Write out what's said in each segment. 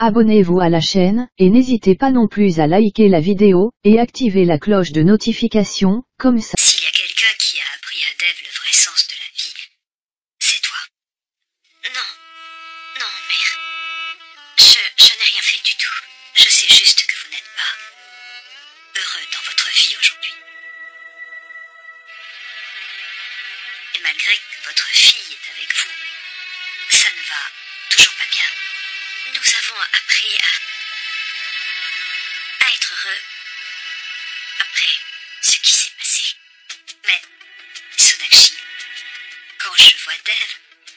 abonnez-vous à la chaîne, et n'hésitez pas non plus à liker la vidéo, et activer la cloche de notification, comme ça. S'il y a quelqu'un qui a appris à Dev le vrai sens de la vie, c'est toi. Non, non, mère. Je, je n'ai rien fait du tout. Je sais juste que vous n'êtes pas heureux dans votre vie aujourd'hui. Et malgré que votre fille est avec vous, ça ne va toujours pas bien. Nous avons appris à, à être heureux après ce qui s'est passé. Mais, Sonakshi, quand je vois Dev,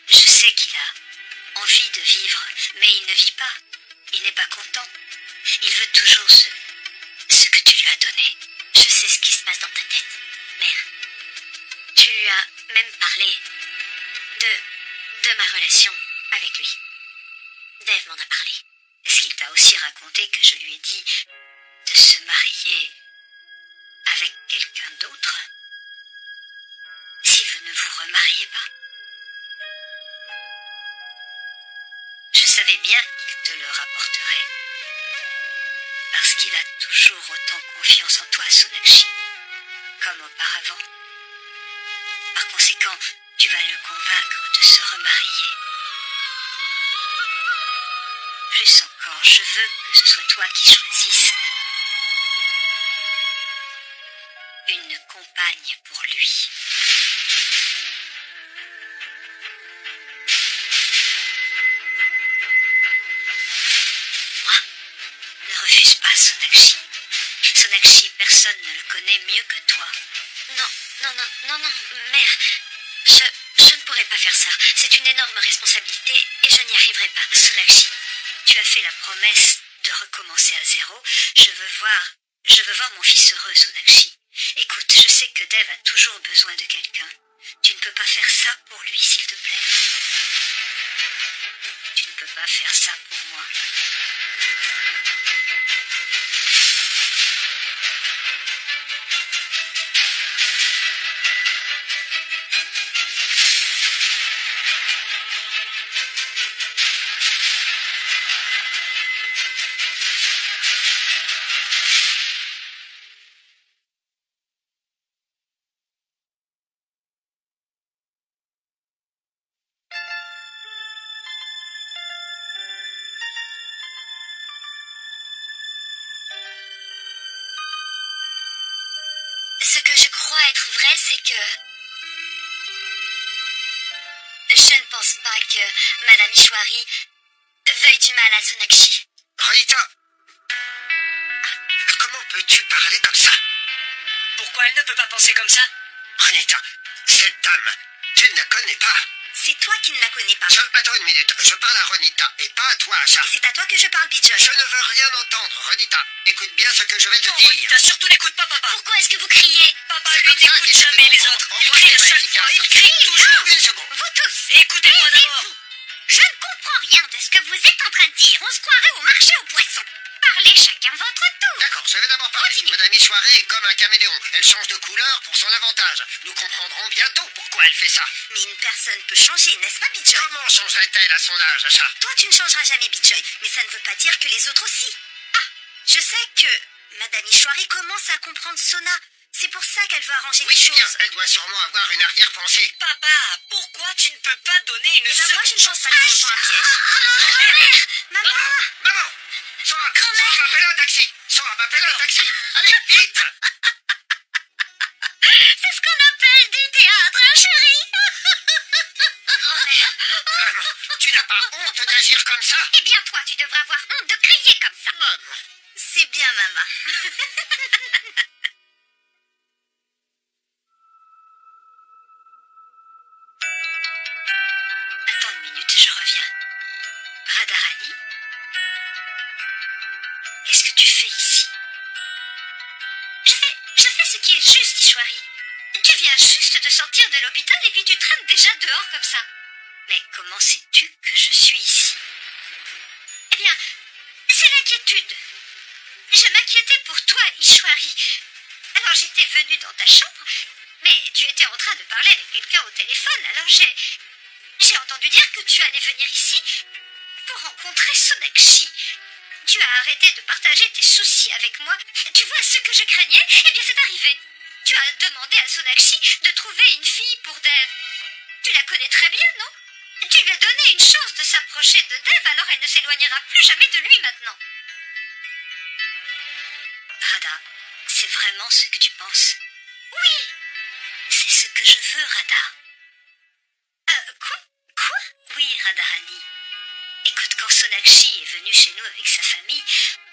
je sais qu'il a envie de vivre, mais il ne vit pas. Il n'est pas content. Il veut toujours ce, ce que tu lui as donné. Je sais ce qui se passe dans ta tête, mère. Tu lui as même parlé de, de ma relation avec lui. Dave m'en a parlé. Est-ce qu'il t'a aussi raconté que je lui ai dit de se marier avec quelqu'un d'autre? Si vous ne vous remariez pas? Je savais bien qu'il te le rapporterait. Parce qu'il a toujours autant confiance en toi, Sonakshi, comme auparavant. Par conséquent, tu vas le convaincre de se remarier. Plus encore, je veux que ce soit toi qui choisisses une compagne pour lui. Moi, ne refuse pas Sonakshi. Sonakshi, personne ne le connaît mieux que toi. Non, non, non, non, non, mère. Je, je ne pourrais pas faire ça. C'est une énorme responsabilité et je n'y arriverai pas. Sonakshi, tu as fait la promesse de recommencer à zéro. Je veux voir, je veux voir mon fils heureux, Sonakshi. Écoute, je sais que Dev a toujours besoin de quelqu'un. Tu ne peux pas faire ça pour lui, s'il te plaît. Tu ne peux pas faire ça pour moi. C'est que... Je ne pense pas que Madame Ishwari veuille du mal à Sonakshi. Rita Comment peux-tu parler comme ça? Pourquoi elle ne peut pas penser comme ça? Renita, cette dame, tu ne la connais pas. C'est toi qui ne la connais pas. Je, attends une minute, je parle à Ronita et pas à toi, Acha. Et c'est à toi que je parle, Bijoy. Je ne veux rien entendre, Ronita. Écoute bien ce que je vais te Non, dire. Ronita, surtout n'écoute pas papa. Pourquoi est-ce que vous criez? Papa, lui, n'écoute jamais les autres. On Il crie à chaque fois, il crie toujours. Une seconde. Vous tous Écoutez-moi d'abord. Je ne comprends rien de ce que vous êtes en train de dire. On se croirait au marché aux poissons. Parlez chacun votre tour. D'accord, je vais d'abord parler. Continue. Madame Ishwari est comme un caméléon. Elle change de couleur pour son avantage. Nous comprendrons bientôt pourquoi elle fait ça. Mais une personne peut changer, n'est-ce pas, Bijoy? Comment changerait-elle à son âge, Acha? Toi, tu ne changeras jamais, Bijoy, mais ça ne veut pas dire que les autres aussi. Ah, je sais que Madame Ishwari commence à comprendre Sona. C'est pour ça qu'elle veut arranger Oui, les bien. choses. Elle doit sûrement avoir une arrière-pensée. Papa, pourquoi tu ne peux pas donner une Eh ben, moi, je ne pense pas que soit un piège. Maman Maman Sora, Sora, m'appelle un taxi. Sora, m'appelle un taxi. Allez, vite. C'est ce qu'on appelle du théâtre, hein, chérie? Grand-mère. Maman, tu n'as pas honte d'agir comme ça? Eh bien, toi, tu devrais avoir honte de crier comme ça. Maman. C'est bien, maman. Tu viens juste de sortir de l'hôpital et puis tu traînes déjà dehors comme ça. Mais comment sais-tu que je suis ici? Eh bien, c'est l'inquiétude. Je m'inquiétais pour toi, Ishwari. Alors j'étais venue dans ta chambre, mais tu étais en train de parler avec quelqu'un au téléphone, alors j'ai... J'ai entendu dire que tu allais venir ici pour rencontrer Sonakshi. tu as arrêté de partager tes soucis avec moi, tu vois ce que je craignais? Eh bien, c'est arrivé. Demandé à Sonakshi de trouver une fille pour Dev. Tu la connais très bien, non? Tu lui as donné une chance de s'approcher de Dev, alors elle ne s'éloignera plus jamais de lui maintenant. Radha, c'est vraiment ce que tu penses? Oui, C'est ce que je veux, Radha. euh, quoi? Quoi? Oui, Radharani. Écoute, quand Sonakshi est venu chez nous avec sa famille,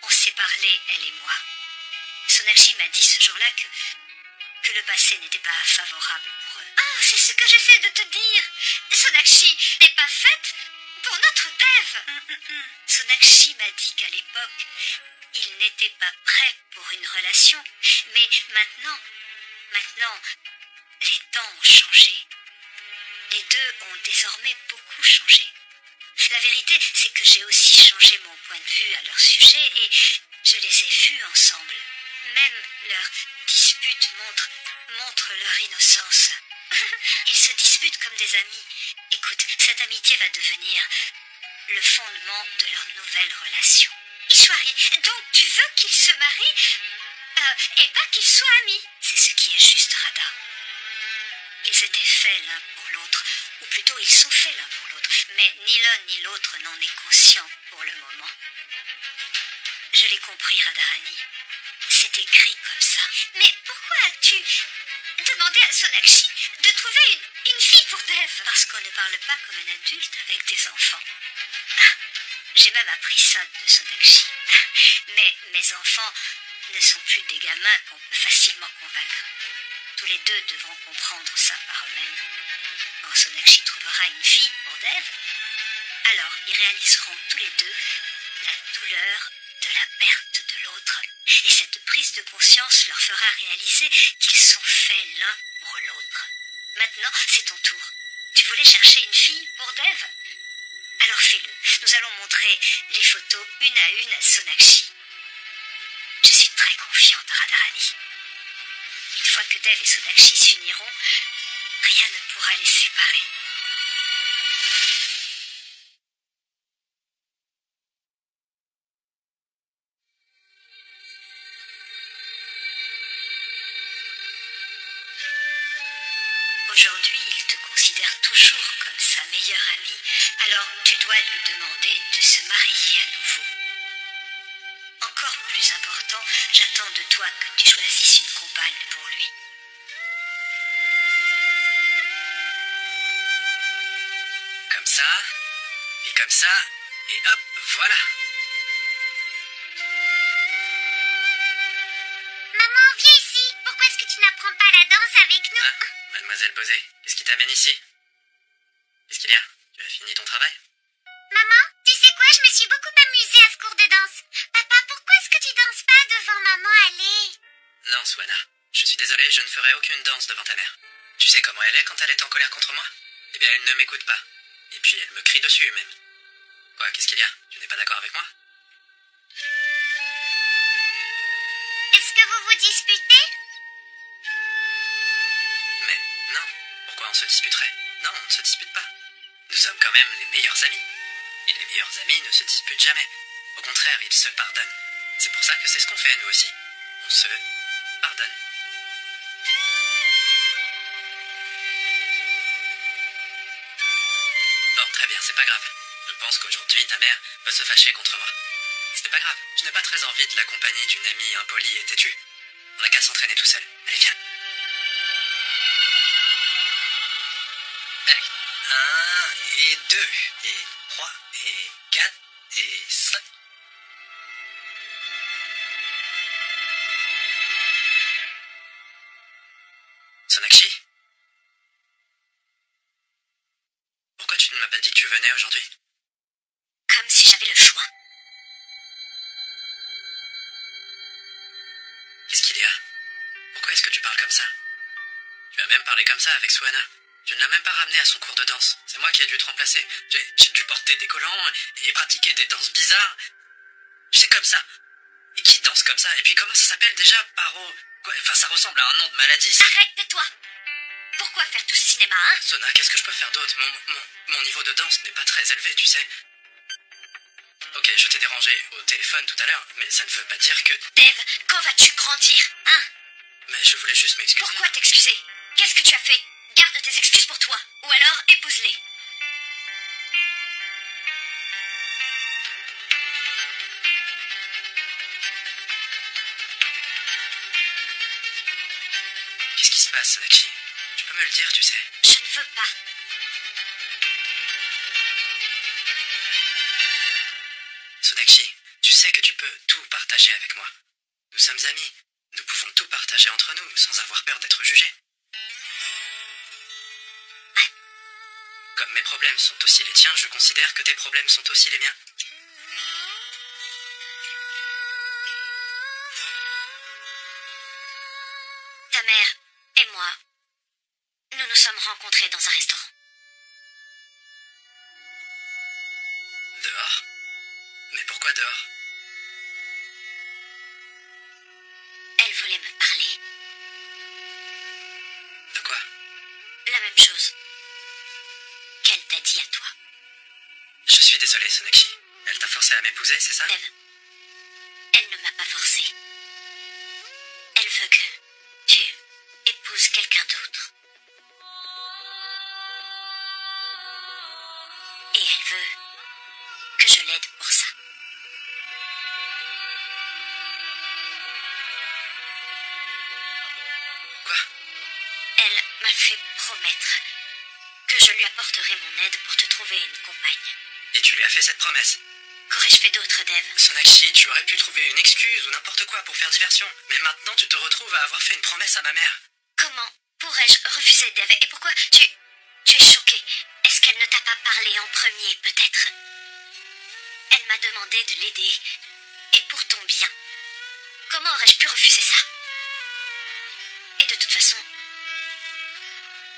on s'est parlé, elle et moi. Sonakshi m'a dit ce jour-là que, que le passé n'était pas favorable pour eux. Ah, c'est ce que j'essaie de te dire. Sonakshi n'est pas faite pour notre Dev. Hum, hum, hum. Sonakshi m'a dit qu'à l'époque, il n'était pas prêt pour une relation. Mais maintenant, maintenant, les temps ont changé. Les deux ont désormais beaucoup changé. La vérité, c'est que j'ai aussi changé mon point de vue à leur sujet et je les ai vus ensemble. Même leurs disputes montrent, montrent leur innocence. Ils se disputent comme des amis. Écoute, cette amitié va devenir le fondement de leur nouvelle relation. Ishwari, donc tu veux qu'ils se marient euh, et pas qu'ils soient amis C'est ce qui est juste, Radha. Ils étaient faits l'un pour l'autre, ou plutôt ils sont faits l'un pour l'autre, mais ni l'un ni l'autre n'en est conscient pour le moment. Je l'ai compris, Radharani. C'est écrit comme ça. Mais pourquoi as-tu demandé à Sonakshi de trouver une, une fille pour Dev? Parce qu'on ne parle pas comme un adulte avec des enfants. Ah, J'ai même appris ça de Sonakshi. Mais mes enfants ne sont plus des gamins qu'on peut facilement convaincre. Tous les deux devront comprendre ça par eux-mêmes. Quand Sonakshi trouvera une fille pour Dev, alors ils réaliseront tous les deux la douleur de la perte de l'autre. Et cette prise de conscience leur fera réaliser qu'ils sont faits l'un pour l'autre. Maintenant, c'est ton tour. Tu voulais chercher une fille pour Dev? Alors fais-le. Nous allons montrer les photos une à une à Sonakshi. Je suis très confiante, Radharani. Une fois que Dev et Sonakshi s'uniront, rien ne pourra les séparer. Aujourd'hui, il te considère toujours comme sa meilleure amie, alors tu dois lui demander de se marier à nouveau. Encore plus important, j'attends de toi que tu choisisses une compagne pour lui. Comme ça, et comme ça, et hop, voilà. Maman, viens ici. Pourquoi est-ce que tu n'apprends pas la danse avec nous? Ah, mademoiselle Posé, qu'est-ce qui t'amène ici? Qu'est-ce qu'il y a Tu as fini ton travail? Maman, tu sais quoi? Je me suis beaucoup amusée à ce cours de danse. Papa, pourquoi est-ce que tu danses pas devant maman Allez. Non, Swana. Je suis désolé, je ne ferai aucune danse devant ta mère. Tu sais comment elle est quand elle est en colère contre moi? Eh bien, elle ne m'écoute pas. Et puis, elle me crie dessus, même. Quoi, qu'est-ce qu'il y a? Tu n'es pas d'accord avec moi? Est-ce que vous vous disputez? On se disputerait Non, on ne se dispute pas. Nous sommes quand même les meilleurs amis. Et les meilleurs amis ne se disputent jamais. Au contraire, ils se pardonnent. C'est pour ça que c'est ce qu'on fait, nous aussi. On se pardonne. Bon, très bien, c'est pas grave. Je pense qu'aujourd'hui, ta mère va se fâcher contre moi. Ce n'est pas grave. Je n'ai pas très envie de la compagnie d'une amie impolie et têtue. On n'a qu'à s'entraîner tout seul. Allez, viens. Allez. Un et deux et trois et quatre et cinq. Sonakshi Pourquoi tu ne m'as pas dit que tu venais aujourd'hui? Comme si j'avais le choix. Qu'est-ce qu'il y a? Pourquoi est-ce que tu parles comme ça? Tu as même parlé comme ça avec Suana. Tu ne l'as même pas ramené à son cours de danse. C'est moi qui ai dû te remplacer. J'ai dû porter des collants et pratiquer des danses bizarres. C'est comme ça. Et qui danse comme ça? Et puis comment ça s'appelle déjà? Paro Enfin, ça ressemble à un nom de maladie. Arrête, tais-toi. Pourquoi faire tout ce cinéma, hein? Sona, qu'est-ce que je peux faire d'autre? Mon, mon, mon niveau de danse n'est pas très élevé, tu sais. Ok, je t'ai dérangé au téléphone tout à l'heure, mais ça ne veut pas dire que... Dave, quand vas-tu grandir, hein? Mais je voulais juste m'excuser. Pourquoi t'excuser? Qu'est-ce que tu as fait? Garde tes excuses pour toi, ou alors épouse-les. Qu'est-ce qui se passe, Sonakshi Tu peux me le dire, tu sais Je ne veux pas. Sonakshi, tu sais que tu peux tout partager avec moi. Nous sommes amis. Nous pouvons tout partager entre nous sans avoir peur d'être jugés. Comme mes problèmes sont aussi les tiens, je considère que tes problèmes sont aussi les miens. Je l'aide pour ça. Quoi? Elle m'a fait promettre que je lui apporterai mon aide pour te trouver une compagne. Et tu lui as fait cette promesse? Qu'aurais-je fait d'autre, Dave Sonakshi, tu aurais pu trouver une excuse ou n'importe quoi pour faire diversion. Mais maintenant, tu te retrouves à avoir fait une promesse à ma mère. Comment pourrais-je refuser Dave Et pourquoi tu... Tu es choqué Est-ce qu'elle ne t'a pas parlé en premier, peut-être? Elle m'a demandé de l'aider, et pour ton bien. Comment aurais-je pu refuser ça? Et de toute façon,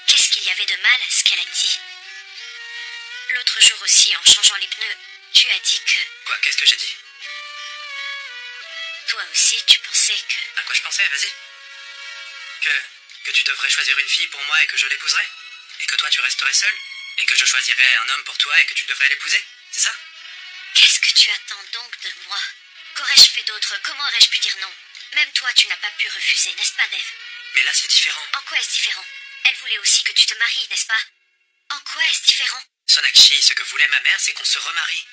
qu'est-ce qu'il y avait de mal à ce qu'elle a dit? L'autre jour aussi, en changeant les pneus, tu as dit que Quoi Qu'est-ce que j'ai dit? Toi aussi tu pensais que... À quoi je pensais Vas-y. Que, que tu devrais choisir une fille pour moi et que je l'épouserais? Et que toi, tu resterais seul Et que je choisirais un homme pour toi et que tu devrais l'épouser? C'est ça? Tu attends donc de moi. Qu'aurais-je fait d'autre? Comment aurais-je pu dire non? Même toi, tu n'as pas pu refuser, n'est-ce pas, Dave? Mais là, c'est différent. En quoi est-ce différent? Elle voulait aussi que tu te maries, n'est-ce pas? En quoi est-ce différent? Sonakshi, ce que voulait ma mère, c'est qu'on se remarie.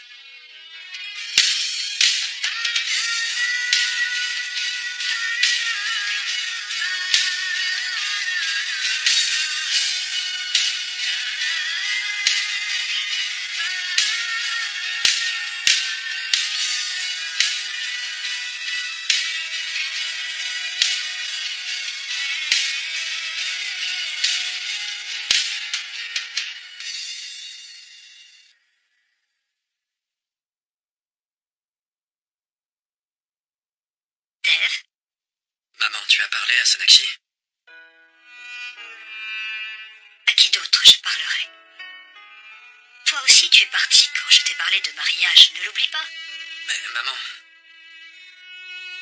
De mariage, ne l'oublie pas. Mais maman,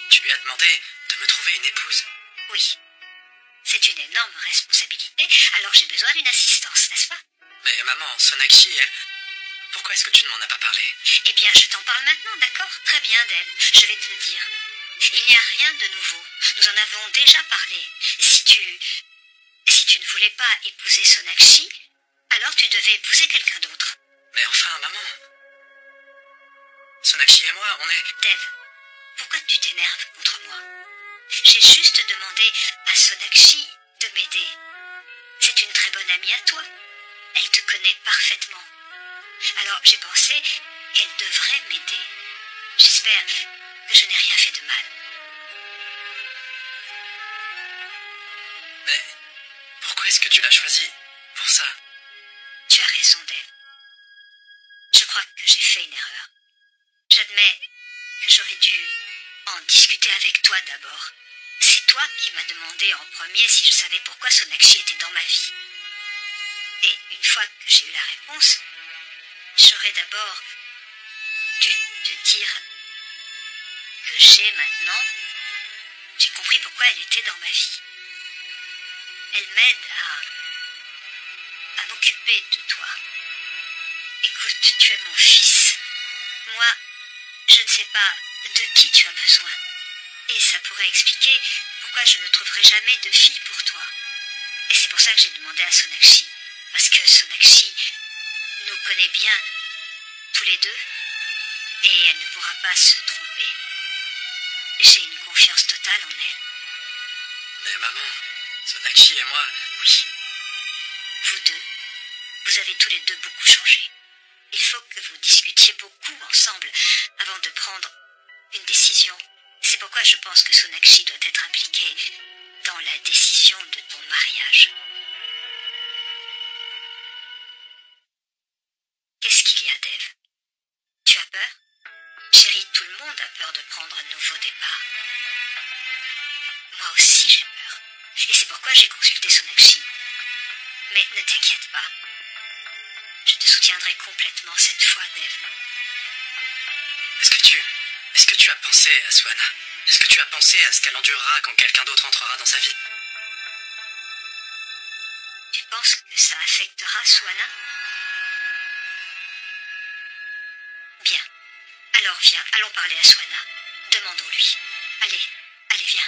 tu lui as demandé de me trouver une épouse. Oui. C'est une énorme responsabilité, alors j'ai besoin d'une assistance, n'est-ce pas? Mais maman, Sonakshi, elle... Pourquoi est-ce que tu ne m'en as pas parlé? Eh bien, je t'en parle maintenant, d'accord? Très bien, Dave. Je vais te le dire. Il n'y a rien de nouveau. Nous en avons déjà parlé. Si tu... Si tu ne voulais pas épouser Sonakshi, alors tu devais épouser quelqu'un d'autre. Mais enfin, maman... Sonakshi et moi, on est... Dave, pourquoi tu t'énerves contre moi? J'ai juste demandé à Sonakshi de m'aider. C'est une très bonne amie à toi. Elle te connaît parfaitement. Alors j'ai pensé qu'elle devrait m'aider. J'espère que je n'ai rien fait de mal. Mais pourquoi est-ce que tu l'as choisi pour ça? Tu as raison, Dave. Je crois que j'ai fait une erreur. J'admets que j'aurais dû en discuter avec toi d'abord. C'est toi qui m'as demandé en premier si je savais pourquoi Sonakshi était dans ma vie. Et une fois que j'ai eu la réponse, j'aurais d'abord dû te dire que j'ai maintenant, j'ai compris pourquoi elle était dans ma vie. Elle m'aide à, à m'occuper de toi. Écoute, tu es mon fils. Moi, Je ne sais pas de qui tu as besoin. Et ça pourrait expliquer pourquoi je ne trouverai jamais de fille pour toi. Et c'est pour ça que j'ai demandé à Sonakshi. Parce que Sonakshi nous connaît bien, tous les deux, et elle ne pourra pas se tromper. J'ai une confiance totale en elle. Mais maman, Sonakshi et moi, oui. Vous deux, vous avez tous les deux beaucoup changé. Il faut que vous discutiez beaucoup ensemble avant de prendre une décision. C'est pourquoi je pense que Sonakshi doit être impliqué dans la décision de ton mariage. Qu'est-ce qu'il y a, Dev Tu as peur? Chérie, tout le monde a peur de prendre un nouveau départ. Moi aussi j'ai peur. Et c'est pourquoi j'ai consulté Sonakshi. Mais ne t'inquiète pas. Je te soutiendrai complètement cette fois, Dev. Est-ce que tu. Est-ce que tu as pensé à Swana Est-ce que tu as pensé à ce qu'elle endurera quand quelqu'un d'autre entrera dans sa vie? Tu penses que ça affectera Swana Bien. Alors viens, allons parler à Swana. Demandons-lui. Allez, allez, viens.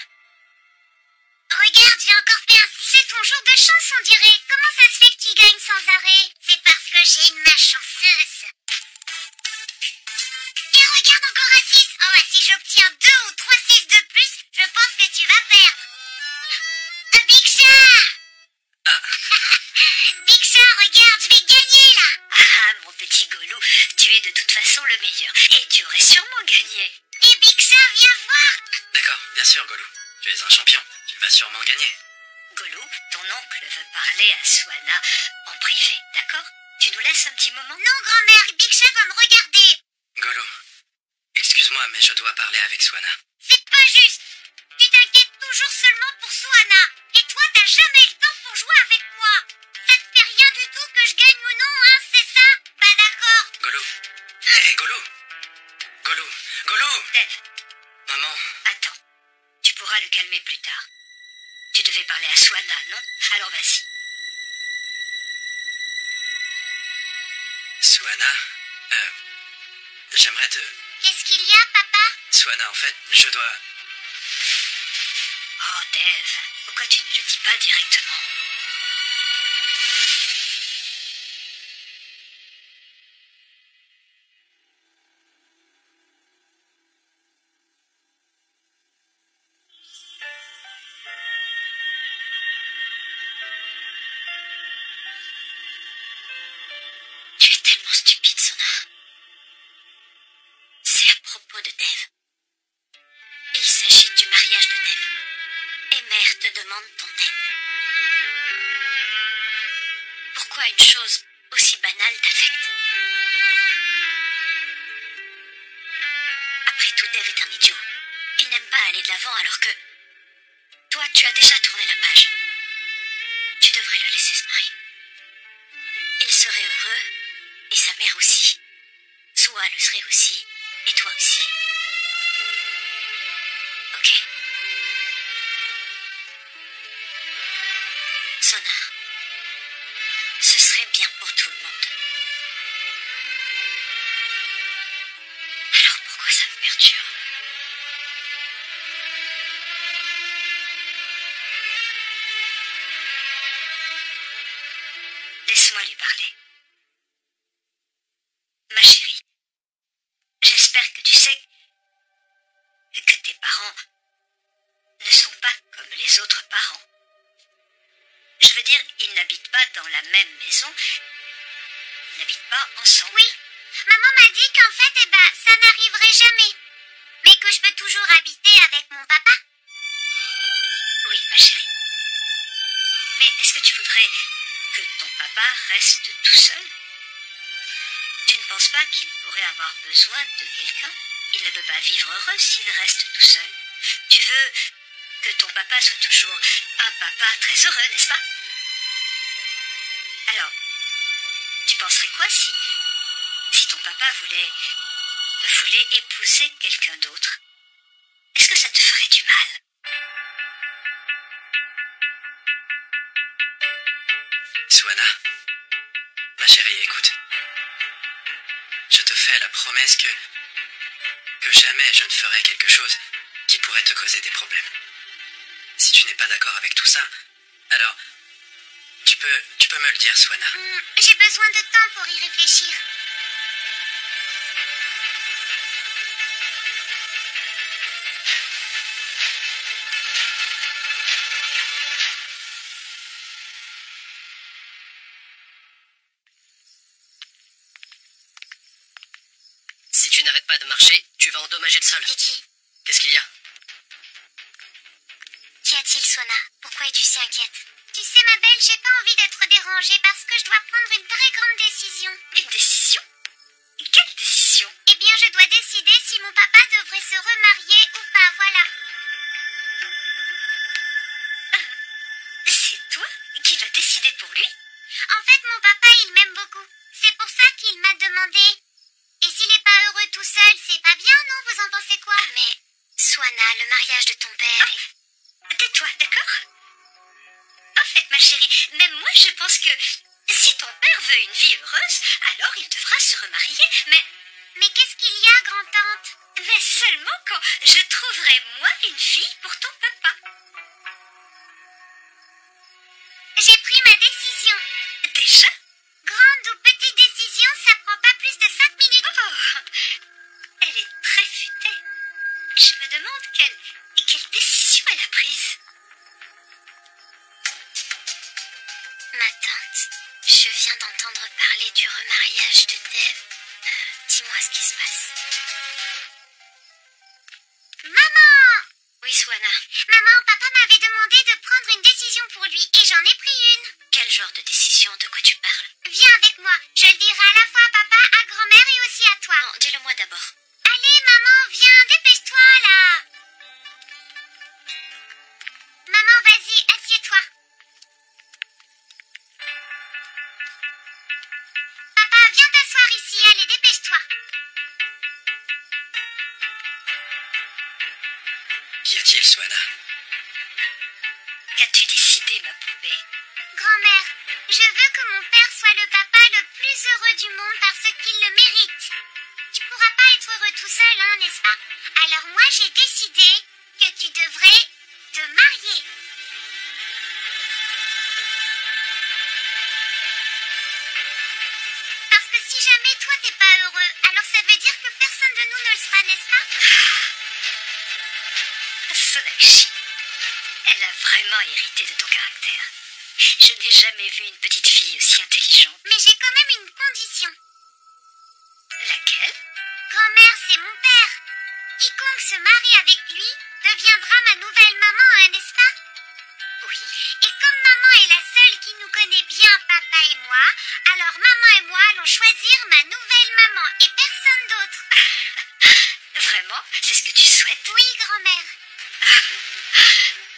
Regarde, j'ai encore fait un C'est ton jour de chance, on dirait. Comment ça se fait que tu gagnes sans arrêt? C'est parce que j'ai une main chanceuse. Et regarde encore un 6. Oh ouais, si j'obtiens 2 ou 3 6 de plus, je pense que tu vas perdre. Un Big Chat Big Chat, regarde, je vais gagner là Ah, mon petit Golou, tu es de toute façon le meilleur. Et tu aurais sûrement gagné. Et Big Chat, viens voir D'accord, bien sûr, Golou. Tu es un champion. Tu vas sûrement gagner. Golou, ton oncle veut parler à Swana en privé, d'accord? Tu nous laisses un petit moment Non, grand-mère, Big Chat va me regarder Golou, excuse-moi, mais je dois parler avec Swana. C'est pas juste Tu t'inquiètes toujours seulement pour Soana. Et toi, t'as jamais le temps pour jouer avec moi. Ça te fait rien du tout que je gagne ou non, hein, c'est ça? Bah d'accord. Golou. Hé, Golou Golou Golou Dev, Maman, attends. Tu pourras le calmer plus tard. Tu devais parler à Swana, non? Alors vas-y. Swana, euh, j'aimerais te... Qu'est-ce qu'il y a, papa? Swana, en fait, je dois... Oh, Dev, pourquoi tu ne le dis pas directement? Tellement stupide, Sona. C'est à propos de Dev. Il s'agit du mariage de Dev. Et mère te demande ton aide. Pourquoi une chose aussi banale t'affecte? Après tout, Dev est un idiot. Il n'aime pas aller de l'avant alors que... Toi, tu as déjà tourné la page. Sa mère aussi. Soa le serait aussi, et toi aussi. Dire, ils n'habitent pas dans la même maison, ils n'habitent pas ensemble. Oui. Maman m'a dit qu'en fait, eh ben, ça n'arriverait jamais. Mais que je peux toujours habiter avec mon papa. Oui, ma chérie. Mais est-ce que tu voudrais que ton papa reste tout seul? Tu ne penses pas qu'il pourrait avoir besoin de quelqu'un? Il ne peut pas vivre heureux s'il reste tout seul. Tu veux que ton papa soit toujours un papa très heureux, n'est-ce pas? Alors, tu penserais quoi si, si ton papa voulait, voulait épouser quelqu'un d'autre? Est-ce que ça te ferait du mal? Swana, ma chérie, écoute. Je te fais la promesse que... plus jamais je ne ferai quelque chose qui pourrait te causer des problèmes. Si tu n'es pas d'accord avec tout ça, alors peux, tu peux me le dire, Swana. Hmm, J'ai besoin de temps pour y réfléchir. Si tu n'arrêtes pas de marcher, tu vas endommager le sol. Vicky, Qu'est-ce qu'il y a? Qu'y a-t-il, Sona Pourquoi es-tu si inquiète? Tu sais, ma belle, j'ai pas envie d'être dérangée parce que je dois prendre une très grande décision. Une décision? Quelle décision? Eh bien, je dois décider si mon papa devrait se remarier ou pas, voilà. C'est toi qui vas décider pour lui? En fait, mon papa, il m'aime beaucoup. C'est pour ça qu'il m'a demandé. Et s'il est pas heureux tout seul, c'est pas bien, non? Vous en pensez quoi? Mais, Swana, le mariage de ton père est... Tais-toi, d'accord? Ma chérie, même moi je pense que si ton père veut une vie heureuse, alors il devra se remarier, mais, Mais qu'est-ce qu'il y a, grand-tante? Mais seulement quand je trouverai moi une fille pour ton papa. J'ai pris ma décision. Déjà? Je viens d'entendre parler du remariage de Dev. Euh, Dis-moi ce qui se passe. Maman Oui, Swana. Maman, papa m'avait demandé de prendre une décision pour lui et j'en ai pris une. Quel genre de décision? De quoi tu parles? Viens avec moi, je le dirai à la fois à papa, à grand-mère et aussi à toi. Non, dis-le moi d'abord. Allez, maman, viens, dépêche-toi là. Jamais vu une petite fille aussi intelligente. Mais j'ai quand même une condition. Laquelle? Grand-mère, c'est mon père. Quiconque se marie avec lui deviendra ma nouvelle maman, hein, n'est-ce pas? Oui. Et comme maman est la seule qui nous connaît bien, papa et moi, alors maman et moi allons choisir ma nouvelle maman et personne d'autre. Vraiment? C'est ce que tu souhaites? Oui, grand-mère.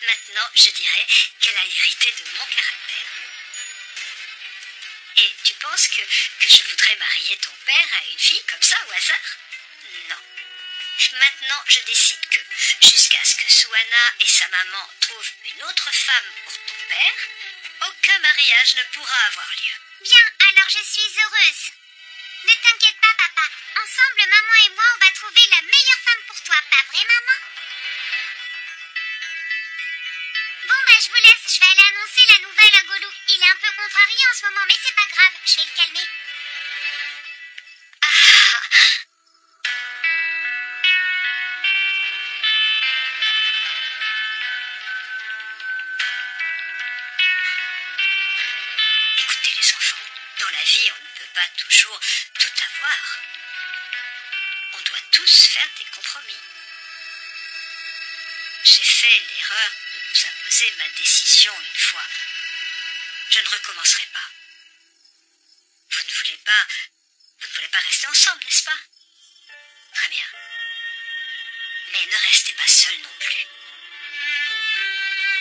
Maintenant, je dirais qu'elle a hérité de mon caractère. Penses que, que je voudrais marier ton père à une fille comme ça au hasard? Non. Maintenant, je décide que, jusqu'à ce que Suana et sa maman trouvent une autre femme pour ton père, aucun mariage ne pourra avoir lieu. Bien, alors je suis heureuse. Ne t'inquiète pas, papa. Ensemble, maman et moi, on va trouver la meilleure femme pour toi, pas vrai, maman? Bon, bah, je vous laisse. Annoncer la nouvelle à Golou. Il est un peu contrarié en ce moment, mais c'est pas grave. Je vais le calmer. Ah Écoutez les enfants, dans la vie on ne peut pas toujours tout avoir. On doit tous faire des compromis. J'ai fait l'erreur de vous imposer ma décision une fois. Je ne recommencerai pas. Vous ne voulez pas. Vous ne voulez pas rester ensemble, n'est-ce pas? Très bien. Mais ne restez pas seul non plus.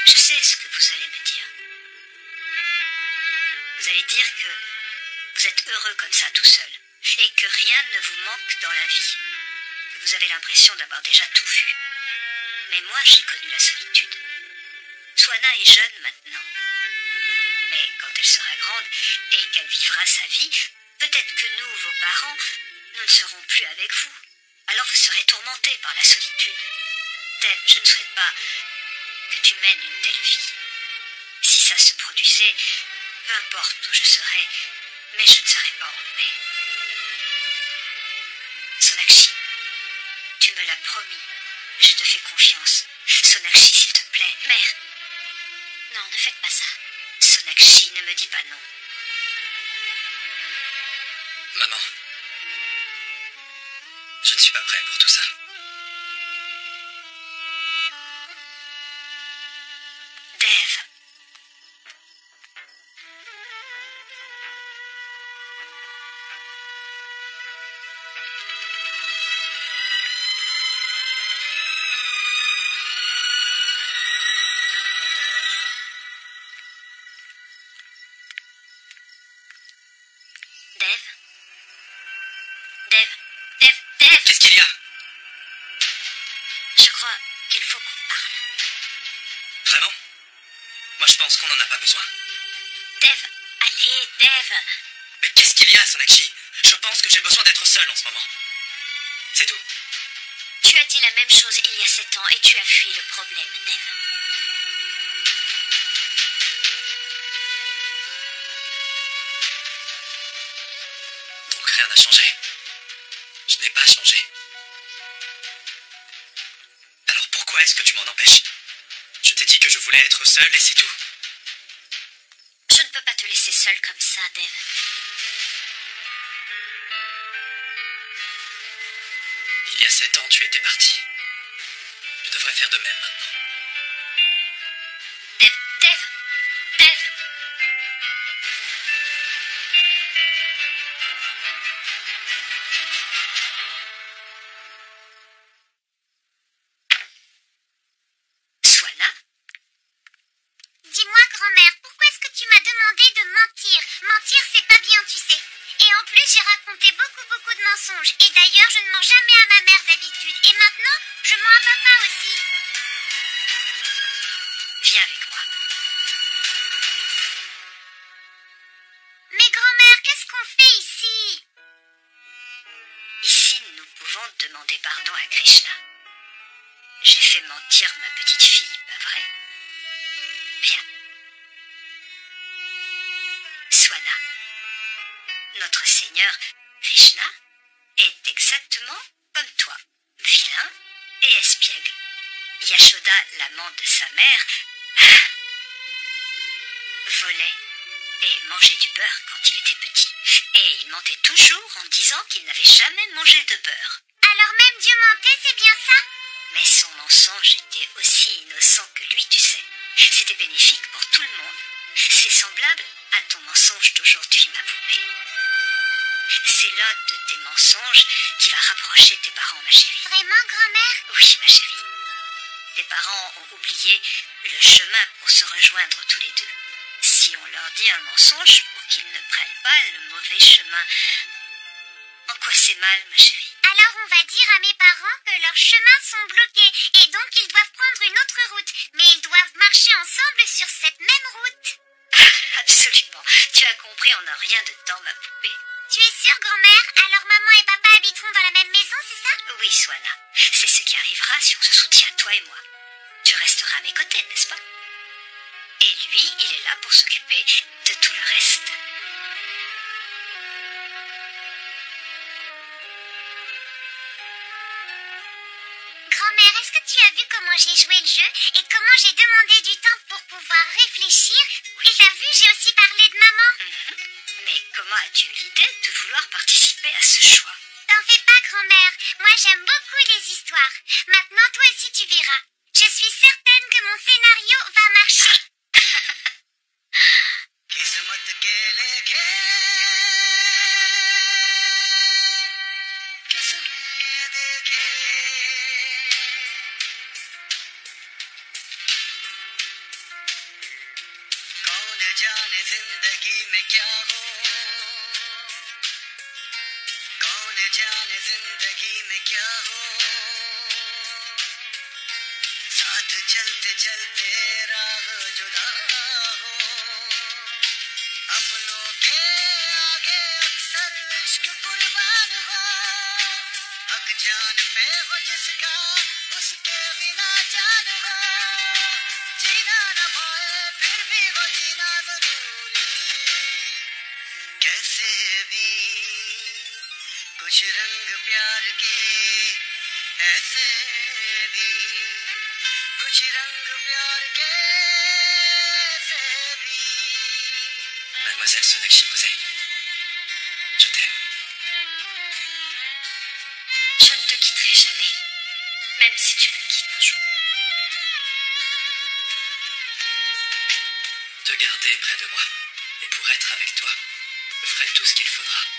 Je sais ce que vous allez me dire. Vous allez dire que vous êtes heureux comme ça tout seul et que rien ne vous manque dans la vie. Que vous avez l'impression d'avoir déjà tout vu. Mais moi, j'ai connu la solitude. Swana est jeune maintenant. Mais quand elle sera grande et qu'elle vivra sa vie, peut-être que nous, vos parents, nous ne serons plus avec vous. alors vous serez tourmenté par la solitude. Tel, je ne souhaite pas que tu mènes une telle vie. Si ça se produisait, peu importe où je serais, mais je ne serais pas en paix. Sonakshi, tu me l'as promis. Je te fais confiance. Sonakshi, s'il te plaît. Mère. Non, ne faites pas ça. Sonakshi, ne me dis pas non. Maman. Je ne suis pas prêt pour tout ça. Besoin. Dev. Allez, Dev. Mais qu'est-ce qu'il y a, Sonakshi Je pense que j'ai besoin d'être seul en ce moment. C'est tout. Tu as dit la même chose il y a sept ans et tu as fui le problème, Dev. Donc rien n'a changé. Je n'ai pas changé. Alors pourquoi est-ce que tu m'en empêches? Je t'ai dit que je voulais être seul et c'est tout. Je ne peux pas te laisser seul comme ça, Dev. Il y a sept ans, tu étais parti. Je devrais faire de même maintenant. Mangeait du beurre quand il était petit. Et il mentait toujours en disant qu'il n'avait jamais mangé de beurre. Alors même Dieu mentait, c'est bien ça Mais son mensonge était aussi innocent que lui, tu sais. C'était bénéfique pour tout le monde. C'est semblable à ton mensonge d'aujourd'hui, ma poupée. C'est l'un de tes mensonges qui va rapprocher tes parents, ma chérie. Vraiment, grand-mère? Oui, ma chérie. Tes parents ont oublié le chemin pour se rejoindre tous les deux. Si on leur dit un mensonge pour qu'ils ne prennent pas le mauvais chemin, en quoi c'est mal, ma chérie? Alors on va dire à mes parents que leurs chemins sont bloqués et donc ils doivent prendre une autre route. Mais ils doivent marcher ensemble sur cette même route. Absolument. Tu as compris en un rien de temps, ma poupée. Tu es sûre, grand-mère? Alors maman et papa habiteront dans la même maison, c'est ça? Oui, Swana. C'est ce qui arrivera si on se soutient, toi et moi. Tu resteras à mes côtés, n'est-ce pas? Et lui, il est là pour s'occuper de tout le reste. Grand-mère, est-ce que tu as vu comment j'ai joué le jeu et comment j'ai demandé du temps pour pouvoir réfléchir? Et t'as vu, j'ai aussi parlé de maman. Mhm. Mais comment as-tu eu l'idée de vouloir participer à ce choix? T'en fais pas, grand-mère. Moi, j'aime beaucoup les histoires. Maintenant, toi aussi, tu verras. ज़िंदगी में क्या हो? साथ चलते चलते राह जुदा हो। अपनों के आगे अक्सर इश्क कुर्बान हो। अक जान पे हो जिसका कुछ रंग प्यार के ऐसे भी कुछ रंग प्यार के ऐसे भी Mademoiselle Sonakshi Mosei, je t'aime. Je ne te quitterai jamais, même si tu me quittes un jour. Te garder près de moi, et pour être avec toi, je ferai tout ce qu'il faudra.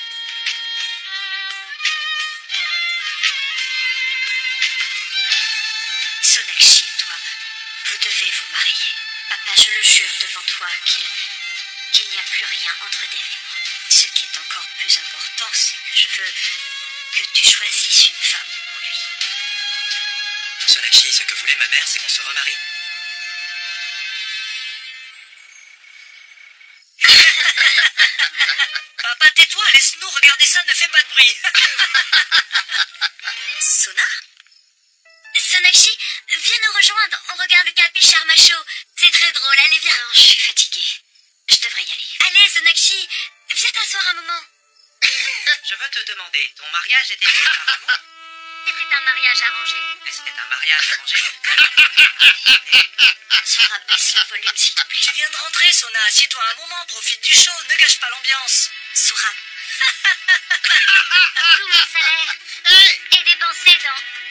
Sonakshi et toi, vous devez vous marier. Papa, je le jure devant toi qu'il qu'il n'y a plus rien entre Dave et moi. Ce qui est encore plus important, c'est que je veux que tu choisisses une femme pour lui. Sonakshi, ce que voulait ma mère, c'est qu'on se remarie. Papa, tais-toi, laisse-nous regarder ça, ne fais pas de bruit. Sona? Rejoindre. On regarde le Capi Sharma Show. C'est très drôle. Allez, viens. Non, je suis fatiguée. Je devrais y aller. Allez, Sonakshi, viens t'asseoir un moment. Je veux te demander, ton mariage était fait par amour C'était un mariage arrangé. C'était un mariage arrangé? Sora, baisse le volume, s'il te plaît. Tu viens de rentrer, Sona. Assieds-toi un moment, profite du show, ne gâche pas l'ambiance. Sourab. Tout mon salaire est dépensé dans.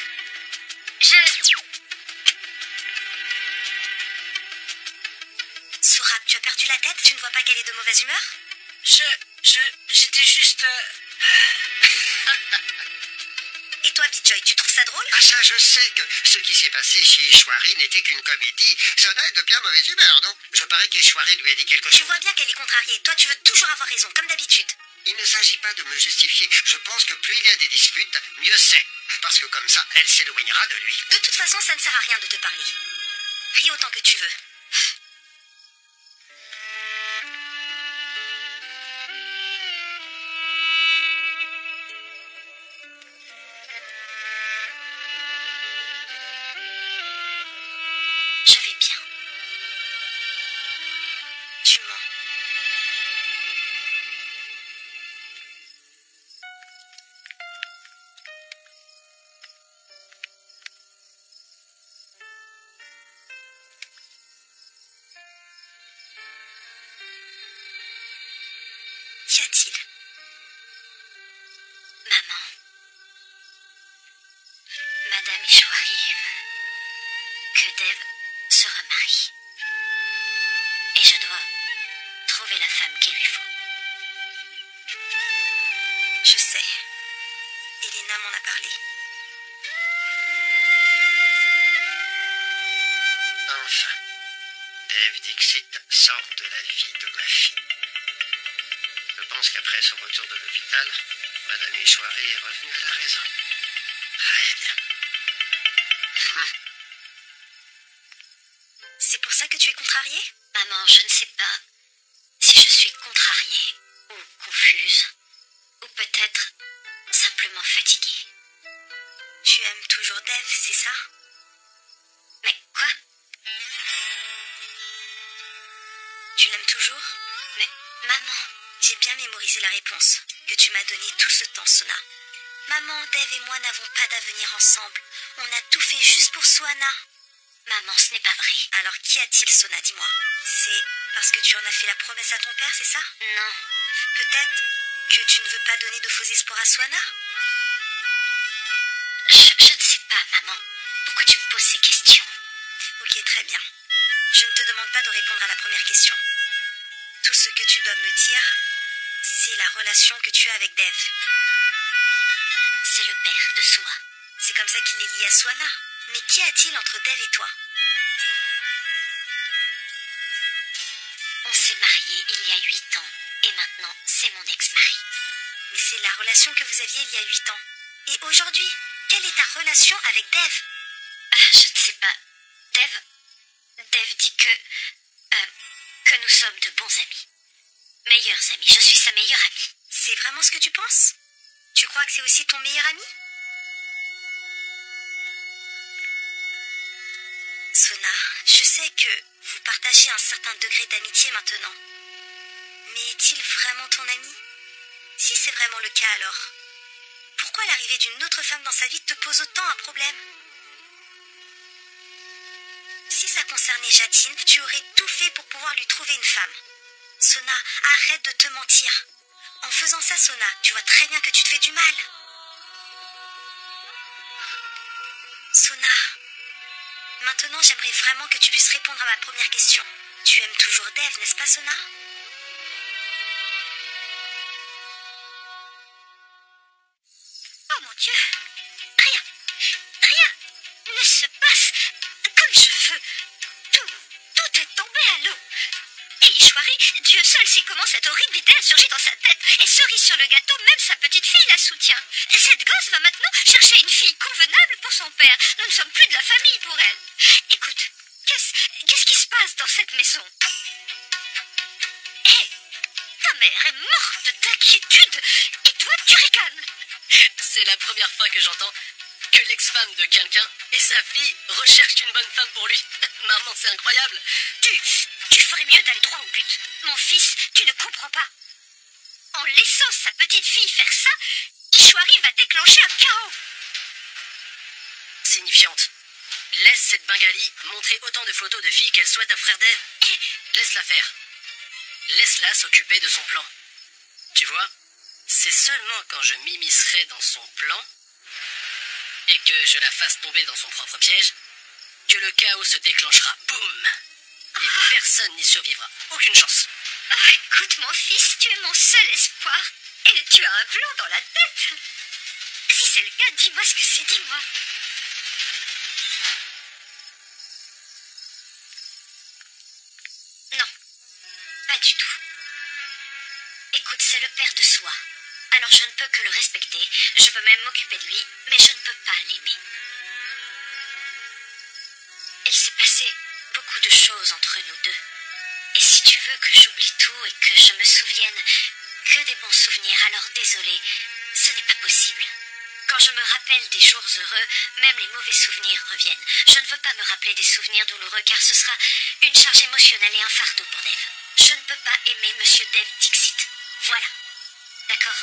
As perdu la tête Tu ne vois pas qu'elle est de mauvaise humeur Je. Je. J'étais juste. euh, Et toi, Bijoy, tu trouves ça drôle Ah ça, je sais que ce qui s'est passé chez Ishwari n'était qu'une comédie. Sona est de bien mauvaise humeur, non? Je parais qu'Ishwari lui a dit quelque Tu chose. vois bien qu'elle est contrariée. Toi, tu veux toujours avoir raison, comme d'habitude. Il ne s'agit pas de me justifier. Je pense que plus il y a des disputes, mieux c'est. Parce que comme ça, elle s'éloignera de lui. De toute façon, ça ne sert à rien de te parler. Ris autant que tu veux. Dois trouver la femme qu'il lui faut. Je sais. Elena m'en a parlé. Enfin, Dave Dixit sort de la vie de ma fille. Je pense qu'après son retour de l'hôpital, Madame Ishwari est revenue à la raison. Très bien. C'est pour ça que tu es contrariée? Maman, je ne sais pas si je suis contrariée ou confuse, ou peut-être simplement fatiguée. Tu aimes toujours Dev, c'est ça? Mais quoi? Tu l'aimes toujours? Mais maman, j'ai bien mémorisé la réponse que tu m'as donnée tout ce temps, Sona. Maman, Dev et moi n'avons pas d'avenir ensemble. On a tout fait juste pour Swana. Maman, ce n'est pas vrai. Alors qu'y a-t-il, Sona, dis-moi C'est parce que tu en as fait la promesse à ton père, c'est ça? Non. Peut-être que tu ne veux pas donner de faux espoirs à Swana? Je, je ne sais pas, maman. Pourquoi tu me poses ces questions? Ok, très bien. Je ne te demande pas de répondre à la première question. Tout ce que tu dois me dire, c'est la relation que tu as avec Dev. C'est le père de Soa. C'est comme ça qu'il est lié à Swana. Mais qu'y a-t-il entre Dev et toi? On s'est mariés il y a huit ans, et maintenant c'est mon ex-mari. Mais c'est la relation que vous aviez il y a huit ans. Et aujourd'hui, quelle est ta relation avec Dev? Euh, Je ne sais pas. Dev? Dev dit que. euh, que nous sommes de bons amis. Meilleurs amis. Je suis sa meilleure amie. C'est vraiment ce que tu penses? Tu crois que c'est aussi ton meilleur ami? Je sais que vous partagez un certain degré d'amitié maintenant. Mais est-il vraiment ton ami? Si c'est vraiment le cas alors, pourquoi l'arrivée d'une autre femme dans sa vie te pose autant un problème? Si ça concernait Jatine, tu aurais tout fait pour pouvoir lui trouver une femme. Sona, arrête de te mentir. En faisant ça, Sona, tu vois très bien que tu te fais du mal. Maintenant j'aimerais vraiment que tu puisses répondre à ma première question. Tu aimes toujours Dave, n'est-ce pas, Sona? Oh mon Dieu Rien, rien ne se passe comme je veux. Tout, tout est tombé à l'eau. Et Ishwari, Dieu seul sait comment cette horrible idée a surgi dans sa tête. Et cerise sur le gâteau, même sa petite fille la soutient. Cette gosse va maintenant chercher une fille convenable pour son père. Nous ne sommes plus de la famille pour elle. Écoute, qu'est-ce qu'est-ce qui se passe dans cette maison? Hé Ta mère est morte d'inquiétude et toi tu ricanes C'est la première fois que j'entends que l'ex-femme de quelqu'un et sa fille recherchent une bonne femme pour lui. Maman, c'est incroyable. Tu, tu ferais mieux d'aller droit au but. Mon fils, tu ne comprends pas. En laissant sa petite fille faire ça, Ishwari va déclencher un chaos. Signifiante. Laisse cette Bengali montrer autant de photos de filles qu'elle souhaite à frère d'Ève. Laisse-la faire. Laisse-la s'occuper de son plan. Tu vois, c'est seulement quand je m'immiscerai dans son plan et que je la fasse tomber dans son propre piège que le chaos se déclenchera. Boum Et personne n'y survivra. Aucune chance. Écoute, mon fils, tu es mon seul espoir. Et tu as un blanc dans la tête. Si c'est le cas, dis-moi ce que c'est, dis-moi. Non, pas du tout. Écoute, c'est le père de soi. Alors je ne peux que le respecter. Je peux même m'occuper de lui, mais je ne peux pas l'aimer. De choses entre nous deux. Et si tu veux que j'oublie tout et que je me souvienne que des bons souvenirs, alors désolé, ce n'est pas possible. Quand je me rappelle des jours heureux, même les mauvais souvenirs reviennent. Je ne veux pas me rappeler des souvenirs douloureux car ce sera une charge émotionnelle et un fardeau pour Dave. Je ne peux pas aimer Monsieur Dave Dixit. Voilà. D'accord?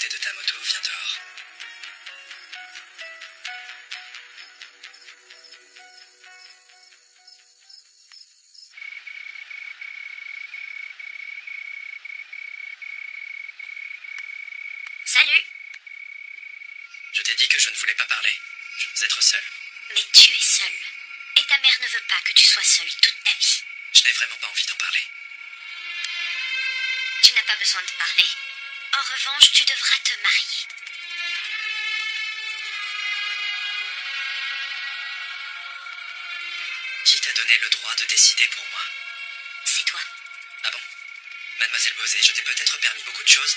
Côté de ta moto, viens dehors. Salut Je t'ai dit que je ne voulais pas parler. Je veux être seul. Mais tu es seul. Et ta mère ne veut pas que tu sois seul toute ta vie. Je n'ai vraiment pas envie d'en parler. Tu n'as pas besoin de parler. En revanche, tu devras te marier. Qui t'a donné le droit de décider pour moi? C'est toi. Ah bon? Mademoiselle Bosé, je t'ai peut-être permis beaucoup de choses,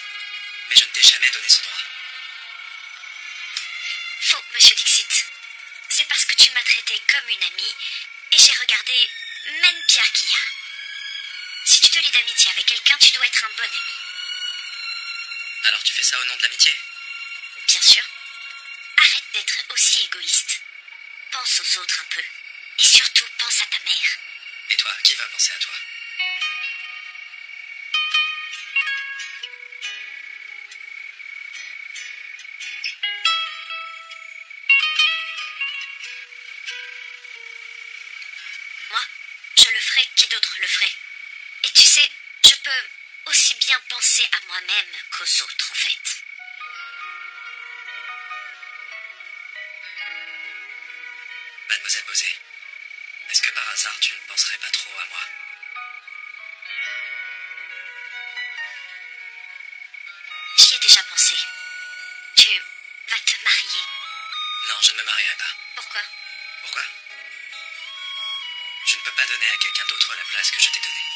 mais je ne t'ai jamais donné ce droit. Faux, monsieur Dixit. C'est parce que tu m'as traité comme une amie et j'ai regardé même pire qu'il y a. Si tu te lis d'amitié avec quelqu'un, tu dois être un bon ami. Alors tu fais ça au nom de l'amitié? Bien sûr. Arrête d'être aussi égoïste. Pense aux autres un peu. Et surtout, pense à ta mère. Et toi, qui va penser à toi? Moi, je le ferai, qui d'autre le ferait? Et tu sais, je peux aussi bien penser à moi-même qu'aux autres, en fait. Mademoiselle Bosé, est-ce que par hasard tu ne penserais pas trop à moi? J'y ai déjà pensé. Tu vas te marier. Non, je ne me marierai pas. Pourquoi? Pourquoi? Je ne peux pas donner à quelqu'un d'autre la place que je t'ai donnée.